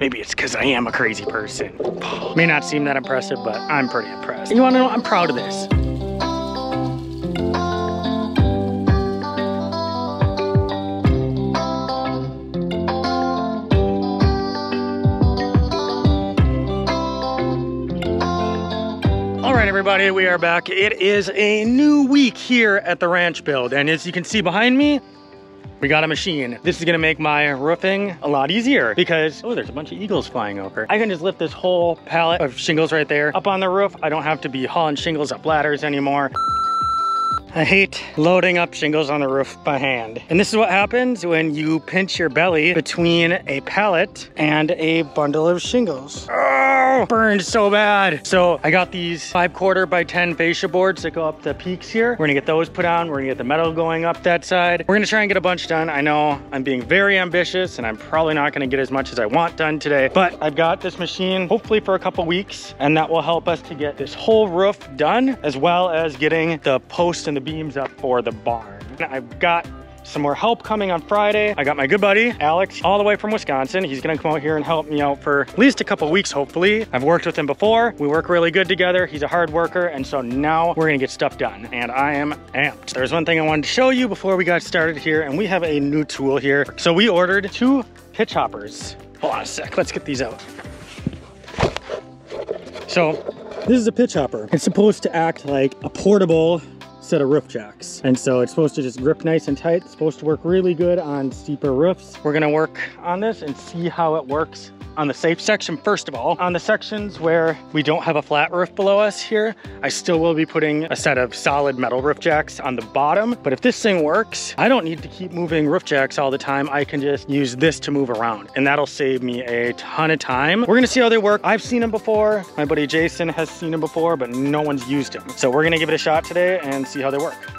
Maybe it's because I am a crazy person. May not seem that impressive, but I'm pretty impressed. You wanna know, I'm proud of this. All right, everybody, we are back. It is a new week here at the ranch build. And as you can see behind me, we got a machine. This is gonna make my roofing a lot easier because, oh, there's a bunch of eagles flying over. I can just lift this whole pallet of shingles right there up on the roof. I don't have to be hauling shingles up ladders anymore. I hate loading up shingles on the roof by hand. And this is what happens when you pinch your belly between a pallet and a bundle of shingles. Ah! Burned so bad. So I got these five quarter by 10 fascia boards that go up the peaks here. We're gonna get those put on. We're gonna get the metal going up that side. We're gonna try and get a bunch done. I know I'm being very ambitious and I'm probably not gonna get as much as I want done today, but I've got this machine hopefully for a couple weeks and that will help us to get this whole roof done as well as getting the post and the beams up for the barn. I've got some more help coming on Friday. I got my good buddy, Alex, all the way from Wisconsin. He's gonna come out here and help me out for at least a couple weeks, hopefully. I've worked with him before. We work really good together. He's a hard worker. And so now we're gonna get stuff done. And I am amped. There's one thing I wanted to show you before we got started here. And we have a new tool here. So we ordered two pitch hoppers. Hold on a sec, let's get these out. So this is a pitch hopper. It's supposed to act like a portable set of roof jacks. And so it's supposed to just grip nice and tight. It's supposed to work really good on steeper roofs. We're gonna work on this and see how it works on the safe section first of all. On the sections where we don't have a flat roof below us here, I still will be putting a set of solid metal roof jacks on the bottom. But if this thing works, I don't need to keep moving roof jacks all the time. I can just use this to move around and that'll save me a ton of time. We're gonna see how they work. I've seen them before. My buddy Jason has seen them before, but no one's used them. So we're gonna give it a shot today and see how they work.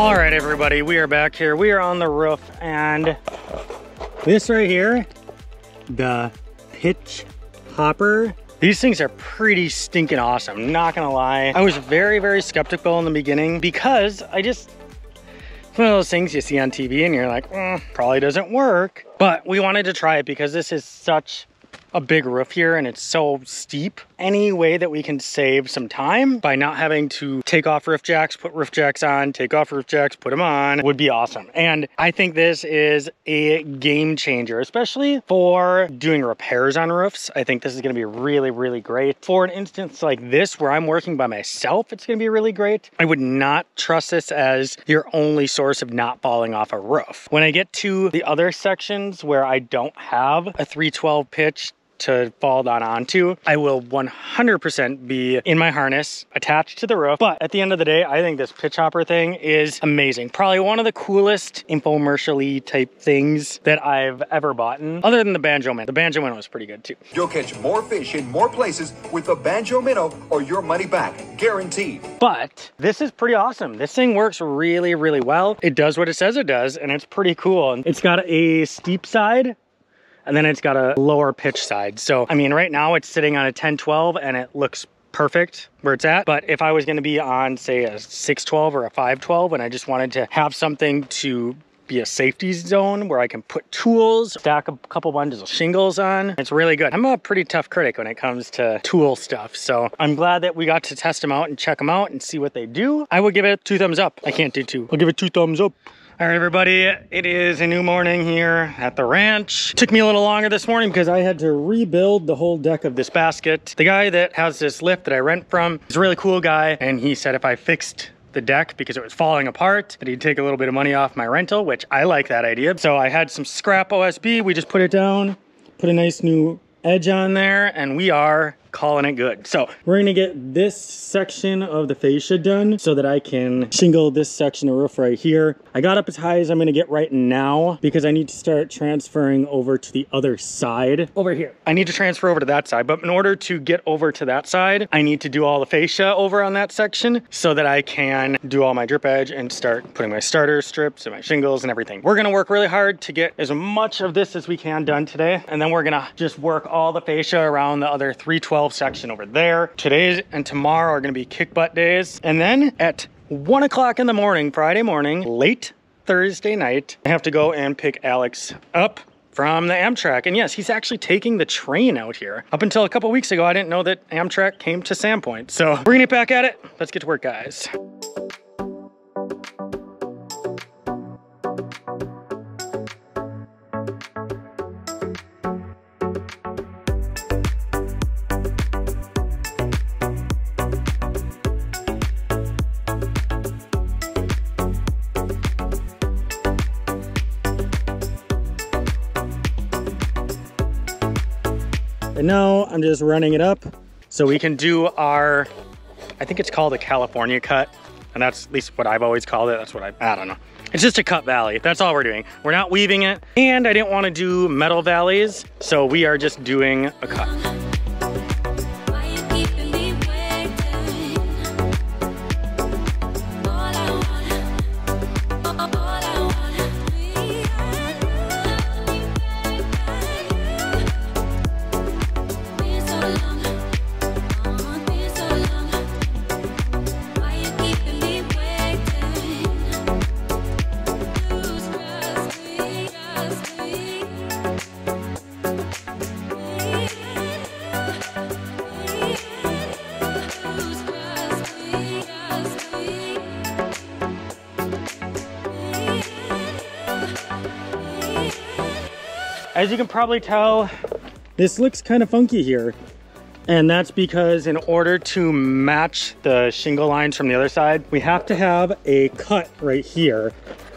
All right, everybody, we are back here. We are on the roof and this right here, the pitch hopper, these things are pretty stinking awesome, not gonna lie. I was very, very skeptical in the beginning because I just, it's one of those things you see on TV and you're like, mm, probably doesn't work. But we wanted to try it because this is such a big roof here and it's so steep. Any way that we can save some time by not having to take off roof jacks, put roof jacks on, take off roof jacks, put them on would be awesome. And I think this is a game changer, especially for doing repairs on roofs. I think this is gonna be really, really great. For an instance like this where I'm working by myself, it's gonna be really great. I would not trust this as your only source of not falling off a roof. When I get to the other sections where I don't have a 312 pitch to fall down onto, I will 100% be in my harness attached to the roof. But at the end of the day, I think this pitch hopper thing is amazing. Probably one of the coolest infomercial type things that I've ever bought, other than the Banjo Minnow. The Banjo Minnow was pretty good too. You'll catch more fish in more places with the Banjo Minnow or your money back, guaranteed. But this is pretty awesome. This thing works really, really well. It does what it says it does, and it's pretty cool. It's got a steep side and then it's got a lower pitch side. So, I mean, right now it's sitting on a 1012 and it looks perfect where it's at. But if I was gonna be on say a 612 or a 512 and I just wanted to have something to be a safety zone where I can put tools, stack a couple bundles of shingles on. It's really good. I'm a pretty tough critic when it comes to tool stuff. So I'm glad that we got to test them out and check them out and see what they do. I would give it two thumbs up. I can't do two. I'll give it two thumbs up. All right, everybody, it is a new morning here at the ranch. Took me a little longer this morning because I had to rebuild the whole deck of this basket. The guy that has this lift that I rent from is a really cool guy, and he said if I fixed the deck because it was falling apart, that he'd take a little bit of money off my rental, which I like that idea. So I had some scrap OSB. We just put it down, put a nice new edge on there, and we are calling it good. So we're gonna get this section of the fascia done so that I can shingle this section of roof right here. I got up as high as I'm gonna get right now because I need to start transferring over to the other side over here. I need to transfer over to that side, but in order to get over to that side, I need to do all the fascia over on that section so that I can do all my drip edge and start putting my starter strips and my shingles and everything. We're gonna work really hard to get as much of this as we can done today. And then we're gonna just work all the fascia around the other 312 12 section over there. Today and tomorrow are gonna be kick butt days. And then at one o'clock in the morning, Friday morning, late Thursday night, I have to go and pick Alex up from the Amtrak. And yes, he's actually taking the train out here. Up until a couple weeks ago, I didn't know that Amtrak came to Sandpoint. So we're gonna get back at it. Let's get to work, guys. Now I'm just running it up so we can do our, I think it's called a California cut. And that's at least what I've always called it. That's what I, I don't know. It's just a cut valley. That's all we're doing. We're not weaving it. And I didn't want to do metal valleys. So we are just doing a cut. As you can probably tell, this looks kind of funky here. And that's because in order to match the shingle lines from the other side, we have to have a cut right here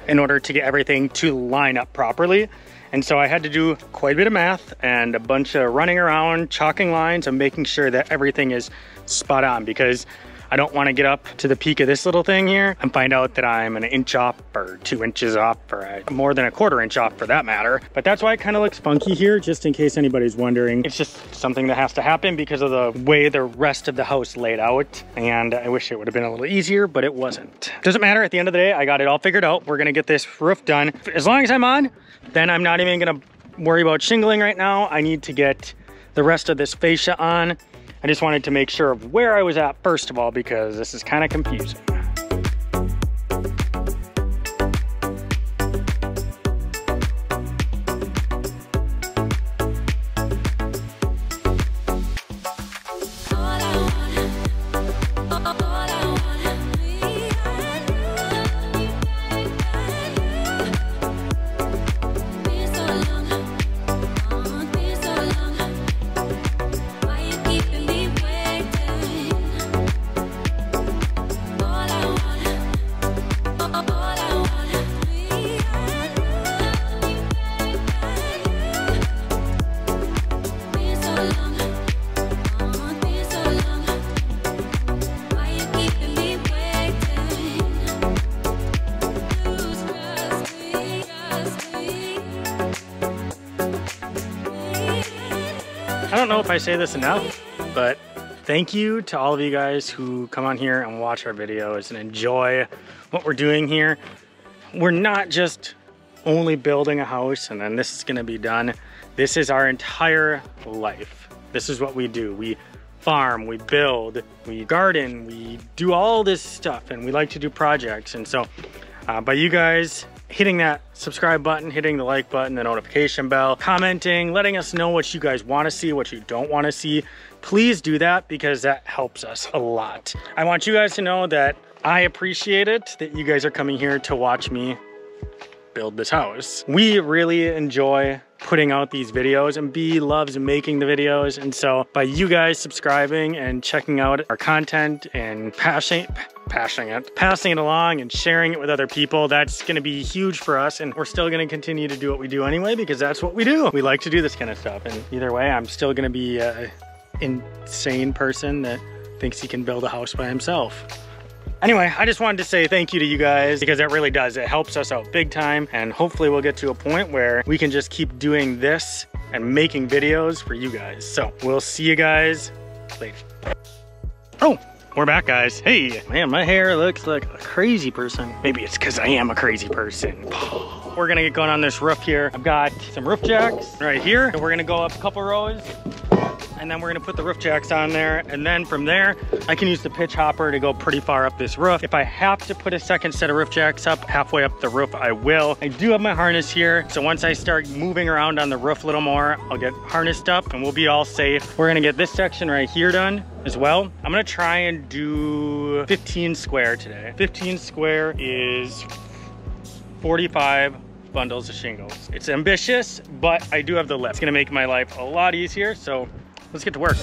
in order to get everything to line up properly. And so I had to do quite a bit of math and a bunch of running around, chalking lines and making sure that everything is spot on because I don't want to get up to the peak of this little thing here and find out that I'm an inch off or two inches off or uh, more than a quarter inch off for that matter. But that's why it kind of looks funky here, just in case anybody's wondering. It's just something that has to happen because of the way the rest of the house laid out. And I wish it would have been a little easier, but it wasn't. Doesn't matter, at the end of the day, I got it all figured out. We're gonna get this roof done. As long as I'm on, then I'm not even gonna worry about shingling right now. I need to get the rest of this fascia on I just wanted to make sure of where I was at first of all because this is kind of confusing. If I say this enough, but thank you to all of you guys who come on here and watch our videos and enjoy what we're doing here. We're not just only building a house and then this is gonna be done. This is our entire life. This is what we do. We farm, we build, we garden, we do all this stuff and we like to do projects. And so uh, by you guys hitting that subscribe button, hitting the like button, the notification bell, commenting, letting us know what you guys want to see, what you don't want to see. Please do that because that helps us a lot. I want you guys to know that I appreciate it that you guys are coming here to watch me build this house. We really enjoy putting out these videos and B loves making the videos. And so by you guys subscribing and checking out our content and passing, passing it, passing it along and sharing it with other people, that's gonna be huge for us. And we're still gonna continue to do what we do anyway, because that's what we do. We like to do this kind of stuff. And either way, I'm still gonna be an insane person that thinks he can build a house by himself. Anyway, I just wanted to say thank you to you guys because it really does. It helps us out big time and hopefully we'll get to a point where we can just keep doing this and making videos for you guys. So we'll see you guys later. Oh, we're back guys. Hey, man, my hair looks like a crazy person. Maybe it's because I am a crazy person. We're gonna get going on this roof here. I've got some roof jacks right here. And we're gonna go up a couple rows and then we're gonna put the roof jacks on there. And then from there, I can use the pitch hopper to go pretty far up this roof. If I have to put a second set of roof jacks up halfway up the roof, I will. I do have my harness here. So once I start moving around on the roof a little more, I'll get harnessed up and we'll be all safe. We're gonna get this section right here done as well. I'm gonna try and do 15 square today. 15 square is 45 bundles of shingles. It's ambitious, but I do have the lift. It's gonna make my life a lot easier, so let's get to work.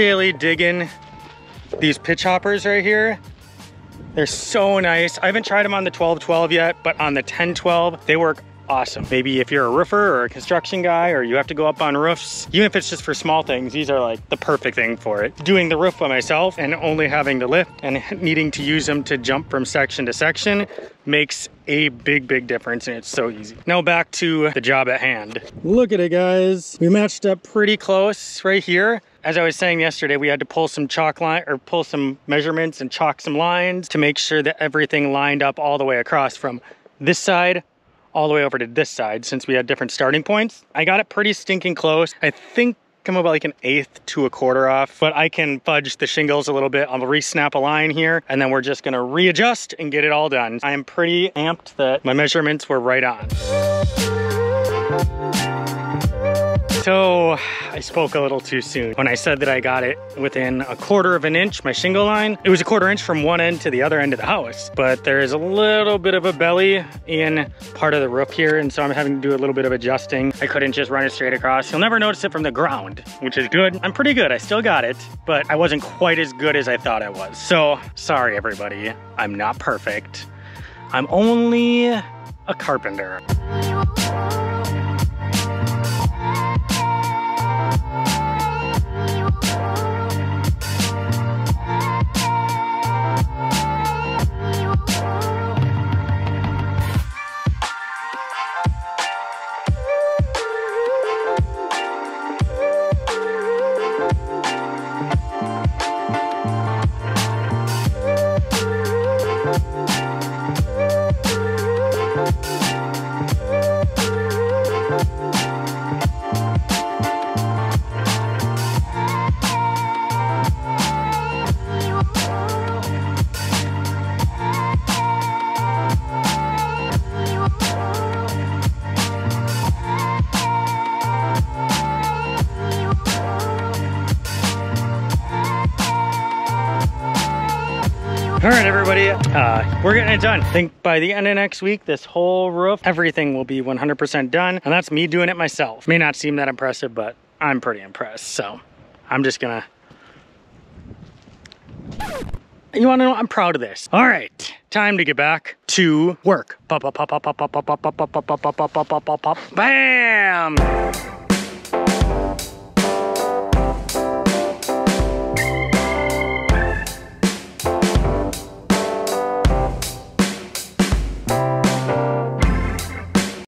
Really digging these pitch hoppers right here. They're so nice. I haven't tried them on the 1212 yet, but on the 1012, they work awesome. Maybe if you're a roofer or a construction guy or you have to go up on roofs, even if it's just for small things, these are like the perfect thing for it. Doing the roof by myself and only having the lift and needing to use them to jump from section to section makes a big, big difference and it's so easy. Now back to the job at hand. Look at it guys. We matched up pretty close right here. As I was saying yesterday, we had to pull some chalk line or pull some measurements and chalk some lines to make sure that everything lined up all the way across from this side all the way over to this side since we had different starting points. I got it pretty stinking close. I think I'm about like an eighth to a quarter off, but I can fudge the shingles a little bit. I'll re-snap a line here and then we're just gonna readjust and get it all done. I am pretty amped that my measurements were right on. So I spoke a little too soon when I said that I got it within a quarter of an inch, my shingle line. It was a quarter inch from one end to the other end of the house, but there is a little bit of a belly in part of the roof here, and so I'm having to do a little bit of adjusting. I couldn't just run it straight across. You'll never notice it from the ground, which is good. I'm pretty good, I still got it, but I wasn't quite as good as I thought I was. So sorry everybody, I'm not perfect. I'm only a carpenter. Uh, we're getting it done. I think by the end of next week, this whole roof, everything will be 100% done. And that's me doing it myself. May not seem that impressive, but I'm pretty impressed. So I'm just gonna. You wanna know, I'm proud of this. All right, time to get back to work. Bam!